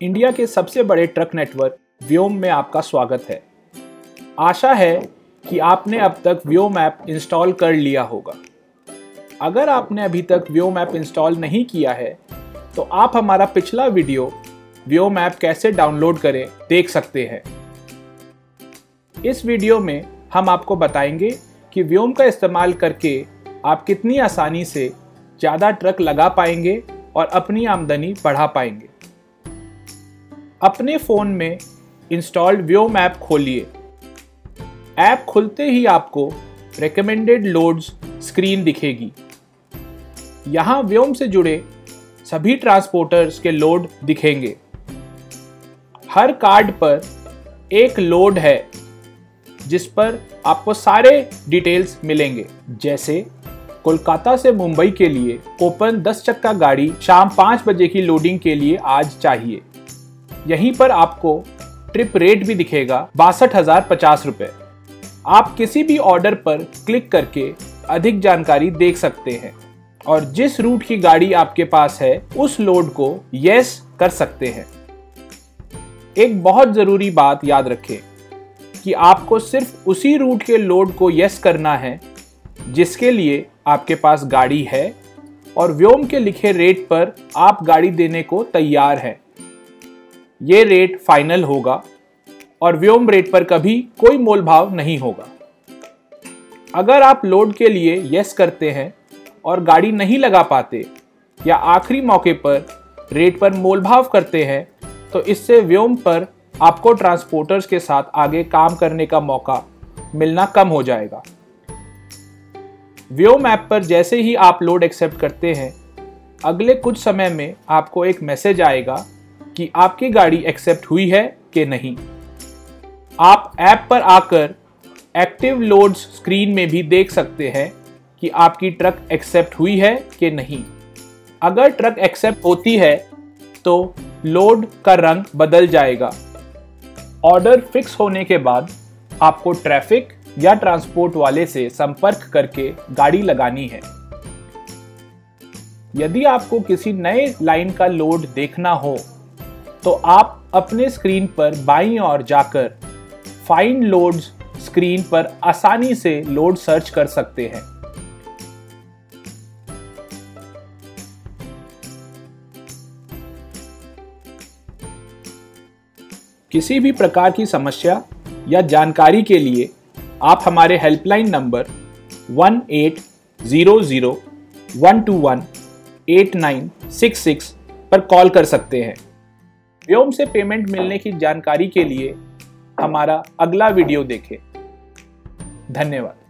India के सबसे बड़े ट्रक नेटवर्क व्योम में आपका स्वागत है। आशा है कि आपने अब तक व्योम ऐप इंस्टॉल कर लिया होगा। अगर आपने अभी तक व्योम ऐप इंस्टॉल नहीं किया है तो आप हमारा पिछला वीडियो व्योम ऐप कैसे डाउनलोड करें देख सकते हैं। इस वीडियो में हम आपको बताएँगे कि व्योम का इस्तेमाल करके आप कितनी आसानी से ज़्यादा ट्रक लगा पाएँगे और अपनी आमदनी बढ़ा पाएँगे। अपने फ़ोन में इंस्टॉल्ड व्योम ऐप खोलिए। ऐप खुलते ही आपको रिकमेंडेड लोड्स स्क्रीन दिखेगी। यहाँ व्योम से जुड़े सभी ट्रांसपोर्टर्स के लोड दिखेंगे। हर कार्ड पर एक लोड है, जिस पर आपको सारे डिटेल्स मिलेंगे। जैसे कोलकाता से मुंबई के लिए ओपन 10 चक्का गाड़ी शाम पाँच बजे की लोडिंग के लिए आज चाहिए। यहीं पर आपको ट्रिप रेट भी दिखेगा बासठ हज़ार पचास रुपए आप किसी भी ऑर्डर पर क्लिक करके अधिक जानकारी देख सकते हैं और जिस रूट की गाड़ी आपके पास है, उस लोड को यस कर सकते हैं। एक बहुत ज़रूरी बात याद रखें कि आपको सिर्फ़ उसी रूट के लोड को यस करना है, जिसके लिए आपके पास गाड़ी है और व्योम के लिखे रेट पर आप गाड़ी देने को तैयार हैं। ये रेट फाइनल होगा और व्योम रेट पर कभी कोई मोल भाव नहीं होगा। अगर आप लोड के लिए यस करते हैं और गाड़ी नहीं लगा पाते या आखिरी मौके पर रेट पर मोल भाव करते हैं तो इससे व्योम पर आपको ट्रांसपोर्टर्स के साथ आगे काम करने का मौका मिलना कम हो जाएगा। व्योम ऐप पर जैसे ही आप लोड एक्सेप्ट करते हैं, अगले कुछ समय में आपको एक मैसेज आएगा कि आपकी गाड़ी एक्सेप्ट हुई है कि नहीं। आप ऐप पर आकर एक्टिव लोड्स स्क्रीन में भी देख सकते हैं कि आपकी ट्रक एक्सेप्ट हुई है कि नहीं। अगर ट्रक एक्सेप्ट होती है तो लोड का रंग बदल जाएगा। ऑर्डर फिक्स होने के बाद आपको ट्रैफ़िक या ट्रांसपोर्ट वाले से संपर्क करके गाड़ी लगानी है। यदि आपको किसी नए लाइन का लोड देखना हो तो आप अपने स्क्रीन पर बाईं ओर जाकर फाइंड लोड्स स्क्रीन पर आसानी से लोड सर्च कर सकते हैं। किसी भी प्रकार की समस्या या जानकारी के लिए आप हमारे helpline number one eight zero zero one two one eight nine six six पर कॉल कर सकते हैं। व्योम से पेमेंट मिलने की जानकारी के लिए हमारा अगला वीडियो देखें। धन्यवाद।